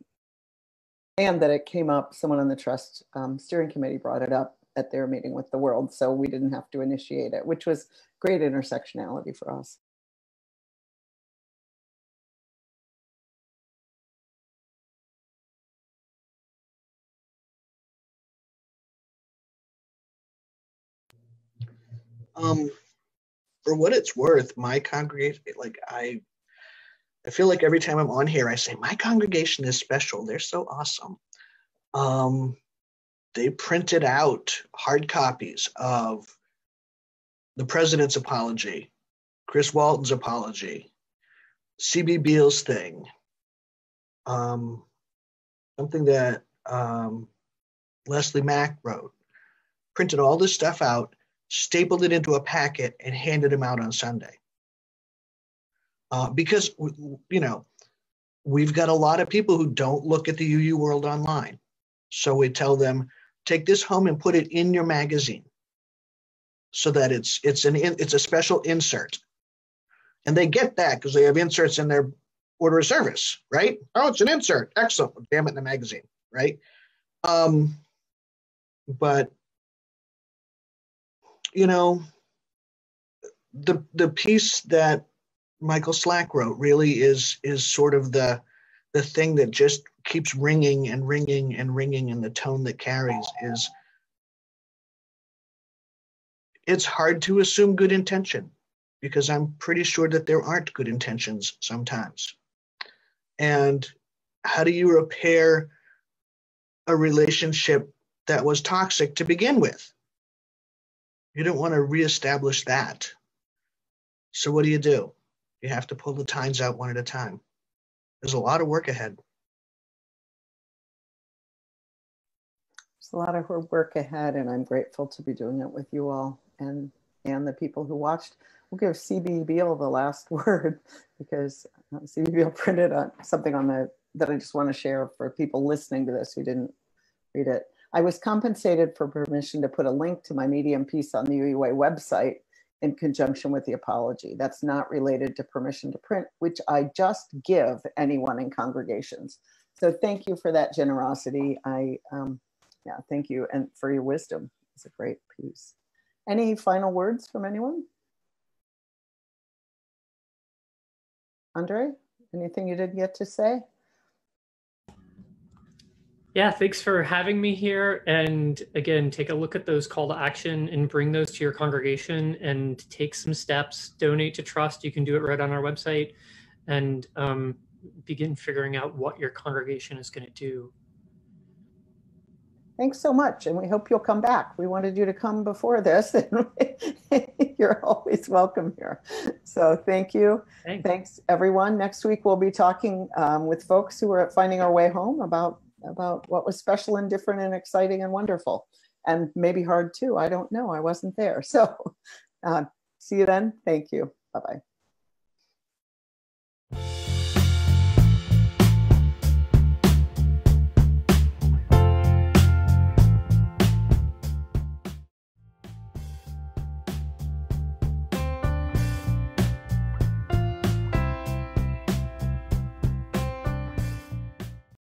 And that it came up someone on the TRUUsT um, steering committee brought it up at their meeting with the world so we didn't have to initiate it which was great intersectionality for us Um, for what it's worth, my congregation, like I, I feel like every time I'm on here, I say my congregation is special. They're so awesome. Um, they printed out hard copies of the president's apology, Chris Walton's apology, CB Beal's thing, um, something that um, Leslie Mac wrote, printed all this stuff out stapled it into a packet, and handed them out on Sunday. Uh, because, you know, we've got a lot of people who don't look at the UU world online. So we tell them, take this home and put it in your magazine so that it's it's an it's a special insert. And they get that because they have inserts in their order of service right? Oh it's an insert. Excellent. Damn it in the magazine right? Um but you know, the the piece that Mykal Slack wrote really is is sort of the the thing that just keeps ringing and ringing and ringing and the tone that carries is it's hard to assume good intention because I'm pretty sure that there aren't good intentions sometimes. And how do you repair a relationship that was toxic to begin with? You don't want to reestablish that. So what do you do? You have to pull the tines out one at a time. There's a lot of work ahead. There's a lot of work ahead, and I'm grateful to be doing it with you all and and the people who watched. We'll give CB Beal the last [LAUGHS] word because uh, CB Beal printed on something on the that I just want to share for people listening to this who didn't read it. I was compensated for permission to put a link to my Medium piece on the UUA website in conjunction with the apology. That's not related to permission to print, which I just give anyone in congregations. So thank you for that generosity. I, um, yeah, thank you. And for your wisdom. It's a great piece. Any final words from anyone? Andrée, anything you didn't get to say? Yeah, thanks for having me here. And again, take a look at those call to action and bring those to your congregation and take some steps. Donate to TRUUsT. You can do it right on our website and um, begin figuring out what your congregation is going to do. Thanks so much. And we hope you'll come back. We wanted you to come before this. [LAUGHS] and You're always welcome here. So thank you. Thanks. Thanks, everyone. Next week, we'll be talking um, with folks who are finding our way home about about what was special and different and exciting and wonderful and maybe hard too. I don't know. I wasn't there. [LAUGHS] So uh, see you then. Thank you. Bye bye.